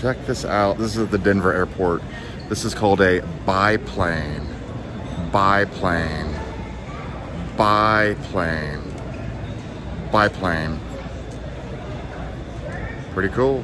check this out. This is the Denver airport. This is called a biplane. Biplane. Biplane. Biplane. Pretty cool.